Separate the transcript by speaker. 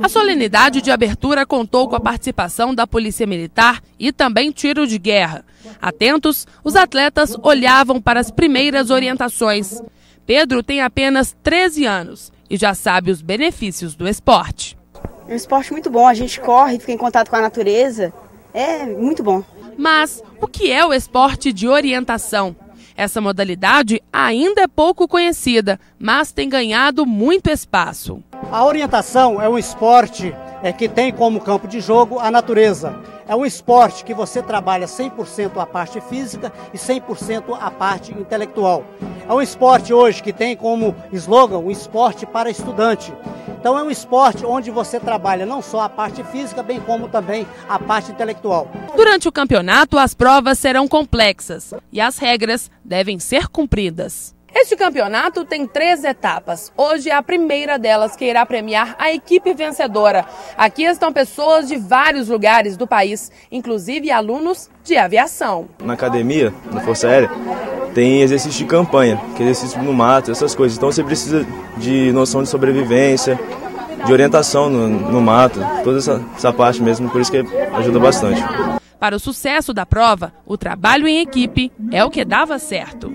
Speaker 1: A solenidade de abertura contou com a participação da Polícia Militar e também tiro de guerra. Atentos, os atletas olhavam para as primeiras orientações. Pedro tem apenas 13 anos e já sabe os benefícios do esporte.
Speaker 2: É um esporte muito bom, a gente corre, fica em contato com a natureza, é muito bom.
Speaker 1: Mas o que é o esporte de orientação? Essa modalidade ainda é pouco conhecida, mas tem ganhado muito espaço.
Speaker 3: A orientação é um esporte é, que tem como campo de jogo a natureza. É um esporte que você trabalha 100% a parte física e 100% a parte intelectual. É um esporte hoje que tem como slogan um esporte para estudante. Então é um esporte onde você trabalha não só a parte física, bem como também a parte intelectual.
Speaker 1: Durante o campeonato, as provas serão complexas e as regras devem ser cumpridas. Este campeonato tem três etapas. Hoje é a primeira delas que irá premiar a equipe vencedora. Aqui estão pessoas de vários lugares do país, inclusive alunos de aviação.
Speaker 4: Na academia, na Força Aérea, tem exercício de campanha, que é exercício no mato, essas coisas. Então você precisa de noção de sobrevivência, de orientação no, no mato, toda essa, essa parte mesmo, por isso que ajuda bastante.
Speaker 1: Para o sucesso da prova, o trabalho em equipe é o que dava certo.